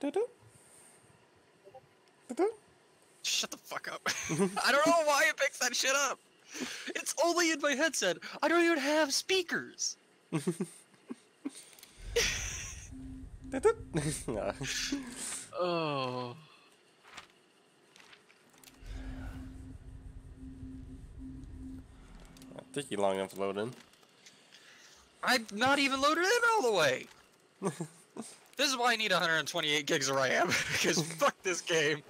Do-do. Do-do. Shut the fuck up. I don't know why it picks that shit up. It's only in my headset. I don't even have speakers. Nah. Oh. Took you long enough to load in. I'm not even loaded in all the way. this is why I need 128 gigs of RAM, because fuck this game.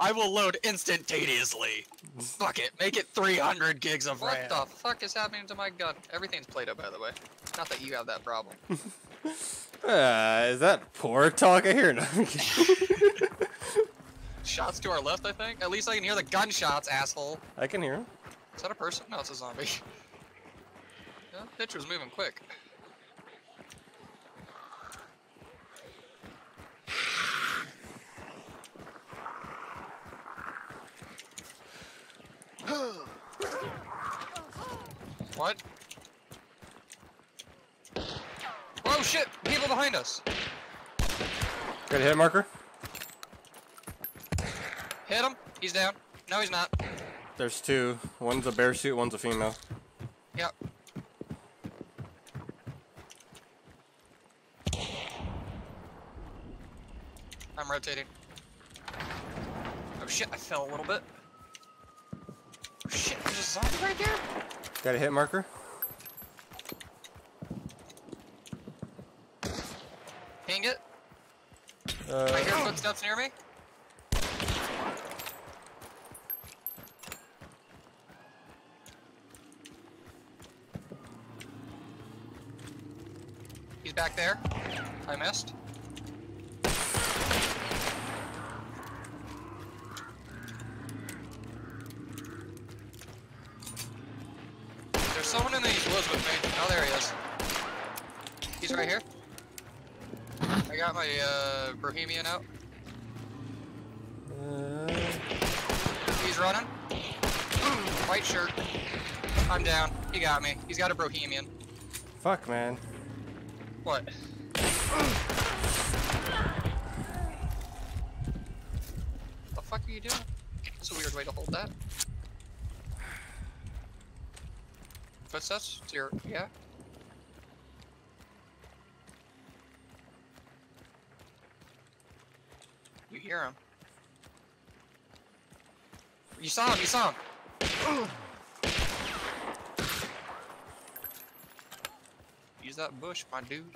I will load instantaneously. fuck it, make it 300 gigs of What RAM. What the fuck is happening to my gun? Everything's Play-Doh, by the way. Not that you have that problem. Uh, is that poor talk? I hear nothing. Shots to our left, I think. At least I can hear the gunshots, asshole. I can hear him. Is that a person? No, it's a zombie. Yeah, pitch was moving quick. What? Oh shit! People behind us! Got a hit marker? Hit him! He's down. No, he's not. There's two. One's a bear suit, one's a female. Yep. I'm rotating. Oh shit, I fell a little bit. Oh shit, there's a zombie right there? Got a hit marker? Ping it. Uh, I hear footsteps near me. He's back there. I missed. There's someone in these woods with me. Oh, there he is. He's right here. I got my out. uh, He's running. White shirt. I'm down. He got me. He's got a Bohemian. fuck, man. What? What the fuck are you doing? That's a weird way to hold that. Footsteps? It's your yeah? Hear him. You saw him, you saw him! Use that bush, my dude.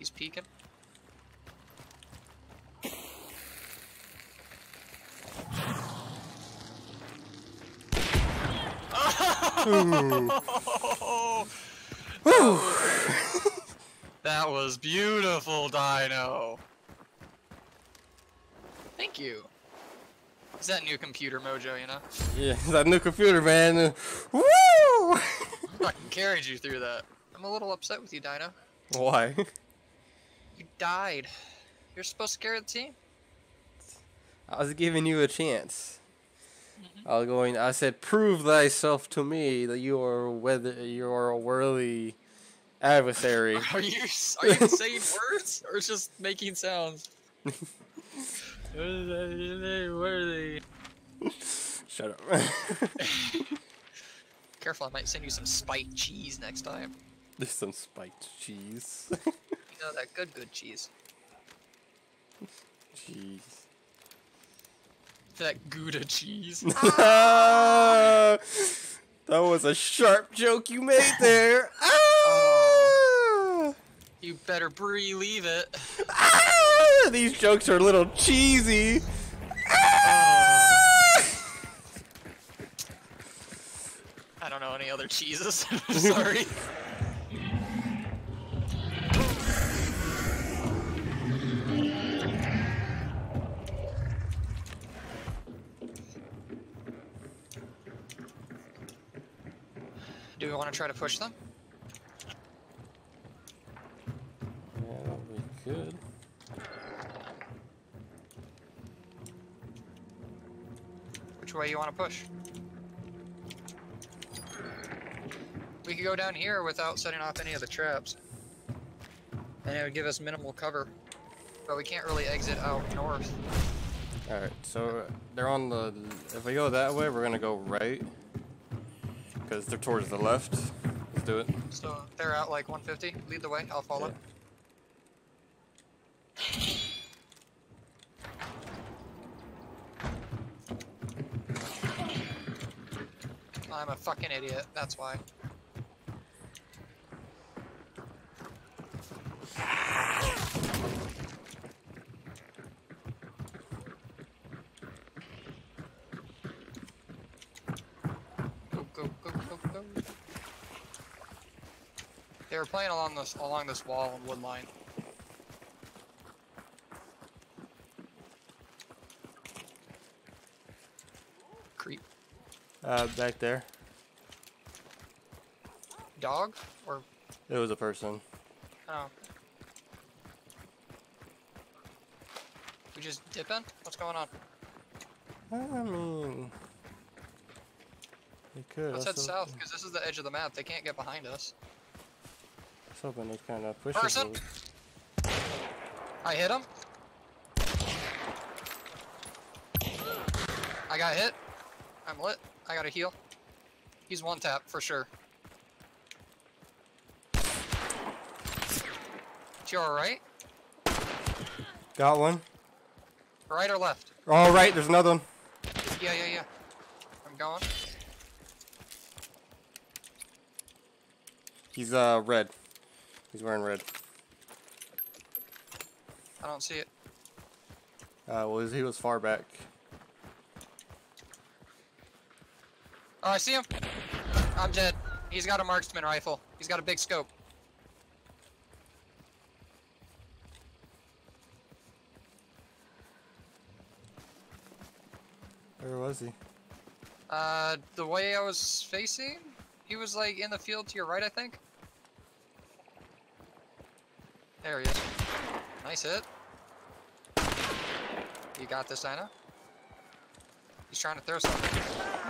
He's peeking. that was beautiful, Dino. Thank you. Is that new computer mojo, you know? Yeah, that new computer, man. Woo! I Fucking carried you through that. I'm a little upset with you, Dino. Why? You died. You're supposed to carry the team. I was giving you a chance. Mm-hmm. I was going. I said, "Prove thyself to me that you are whether you are a worthy adversary." Are you are you saying words or just making sounds? Shut up. Careful, I might send you some spiked cheese next time. There's some spiked cheese. You know that good, good cheese. Jeez. That Gouda cheese. that was a sharp joke you made there. Ah! You better believe it. Ah! These jokes are a little cheesy. Ah! I don't know any other cheeses. Sorry. Do we want to try to push them? Yeah, we could. Which way you want to push? We could go down here without setting off any of the traps. And it would give us minimal cover. But we can't really exit out north. Alright, so they're on the. If we go that way, we're gonna go right. Because they're towards the left. Let's do it. So they're at like 150. Lead the way. I'll follow. Yeah. I'm a fucking idiot. That's why. They were playing along this along this wall and wood line. Uh, back there. Dog? Or It was a person. oh. We just dipping? What's going on? I mean. They could. Let's head south, because this is the edge of the map. They can't get behind us. I was hoping they kind of push Person? I hit him. I got hit. I'm lit. I got a heal. He's one tap for sure. To your right? Got one. Right or left? All right, there's another one. Yeah, yeah, yeah. I'm going. He's uh red. He's wearing red. I don't see it. Uh, well, he was far back. Oh, I see him. I'm dead. He's got a marksman rifle. He's got a big scope. Where was he? Uh, the way I was facing, he was like in the field to your right, I think. There he is. Nice hit. You got this, Anna. He's trying to throw something.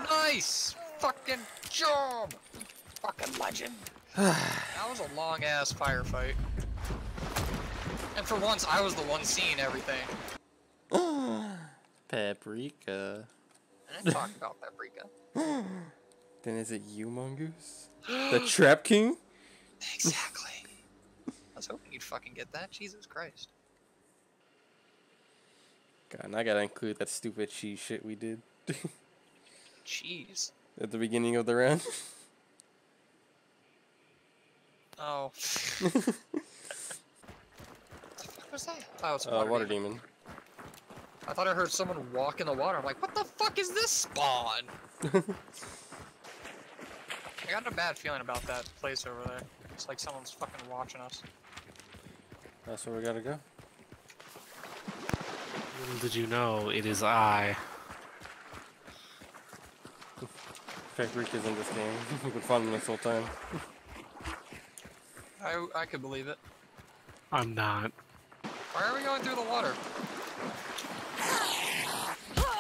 Nice! Fucking job! Fucking legend. that was a long ass firefight. And for once, I was the one seeing everything. Paprika. I didn't talk about paprika. Then is it you, Mongoose? the Trap King? Exactly. I was hoping you'd fucking get that. Jesus Christ. God, and I gotta include that stupid cheese shit we did Jeez. At the beginning of the round. Oh. what the fuck was that? Oh, it's a uh, water, water demon. demon. I thought I heard someone walk in the water. I'm like, what the fuck is this spawn? I got a bad feeling about that place over there. It's like someone's fucking watching us. That's where we gotta go. Little did you know, it is I. Paprika's in this game. We've been fun this whole time. I, I could believe it. I'm not. Why are we going through the water?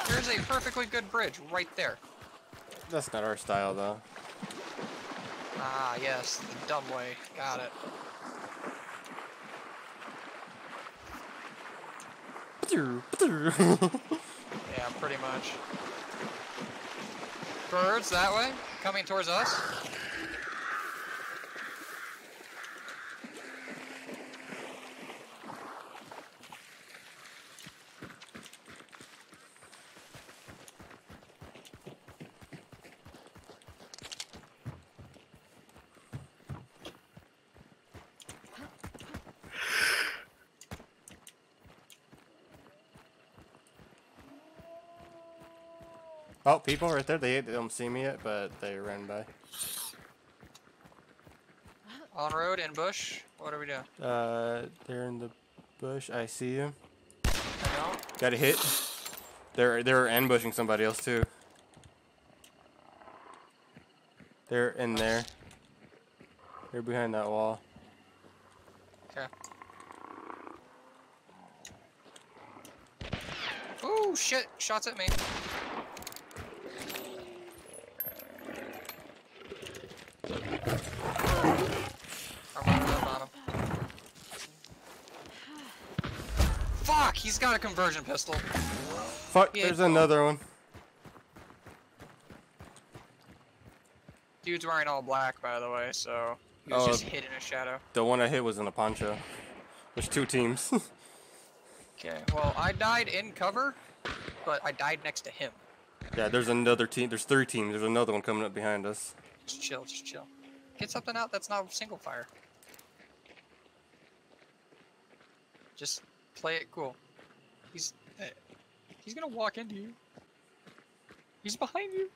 There's a perfectly good bridge right there. That's not our style, though. Ah, yes, the dumb way. Got it. Yeah, pretty much. Birds that way, coming towards us. Oh, people right there. They, they don't see me yet, but they ran by. On road, in bush. What are we doing? Uh, they're in the bush. I see you. Got a hit. They're they're ambushing somebody else too. They're in there. They're behind that wall. Okay. Oh shit! Shots at me. I'm running up on him. Fuck, he's got a conversion pistol. Fuck, Yeah, there's cool. another one. Dude's wearing all black, by the way, so he was Oh. just hid in a shadow. The one I hit was in a poncho. There's two teams. Okay, well, I died in cover, but I died next to him. yeah, there's another team. There's three teams. There's another one coming up behind us. Just chill, just chill. Get something out that's not single fire. Just play it cool. He's eh, he's gonna walk into you. He's behind you.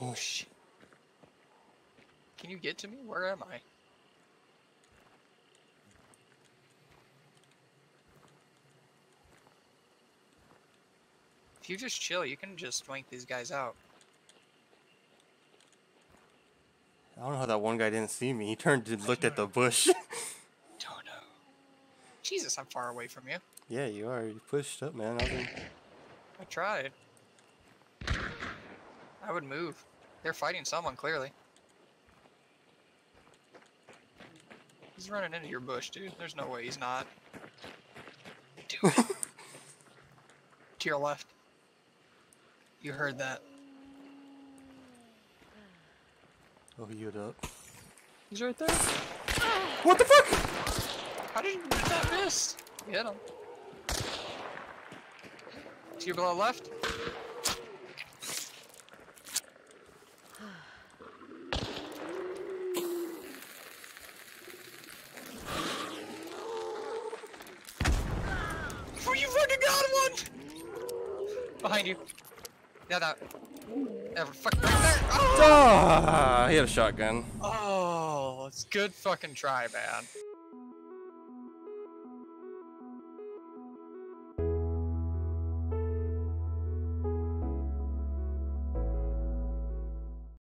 Oh, shit. Can you get to me? Where am I? If you just chill, you can just wank these guys out. I don't know how that one guy didn't see me. He turned and looked at the bush. Don't know. Jesus, I'm far away from you. yeah, you are. You pushed up, man. I was in... I tried. I would move. They're fighting someone, clearly. He's running into your bush, dude. There's no way he's not. Do it. to your left. You heard that. Oh, you up. He's right there. What the fuck? How did that miss? You hit him. To your below left. Oh, you fucking got one! Behind you. Yeah, that. Yeah, fuck right there. Oh! Ah, he had a shotgun. oh, it's good fucking try, man.